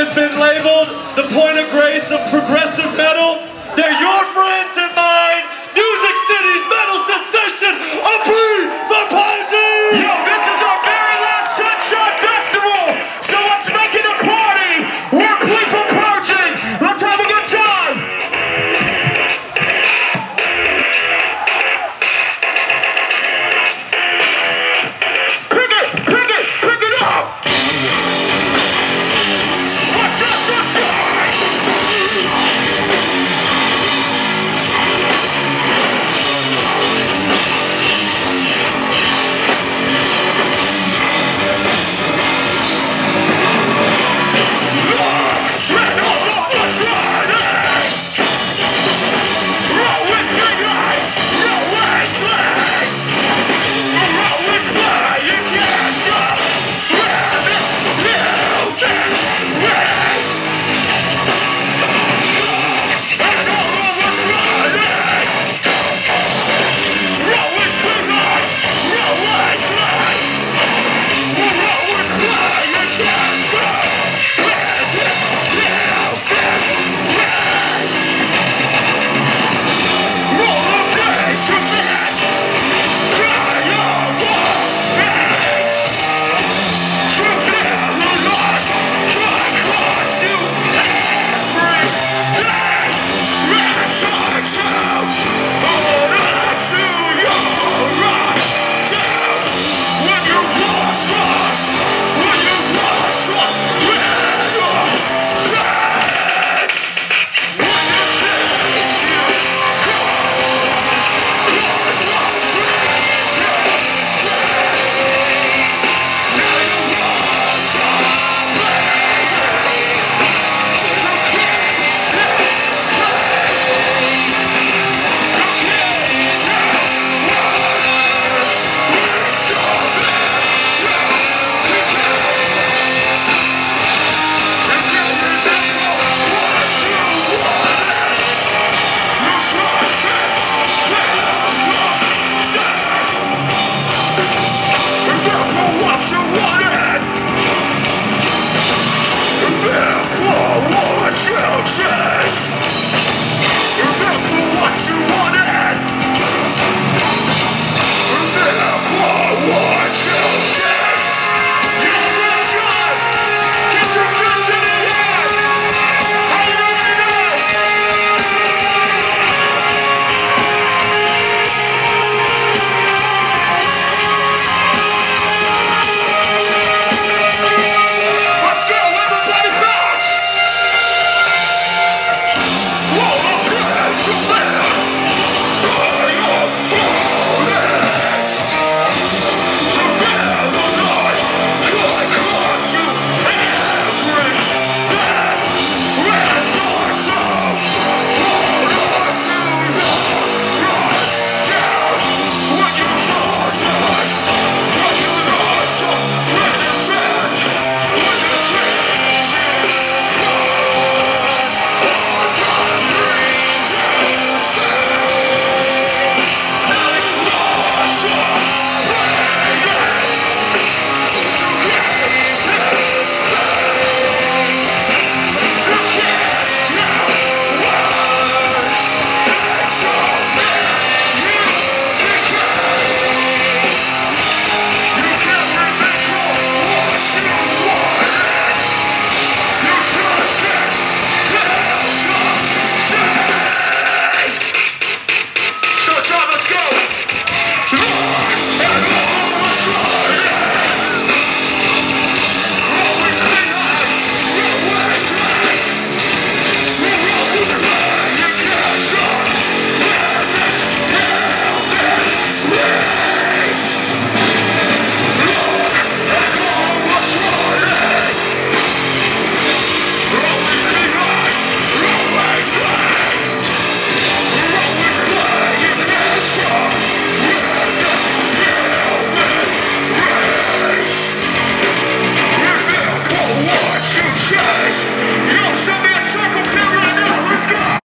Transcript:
has been labeled the point of grace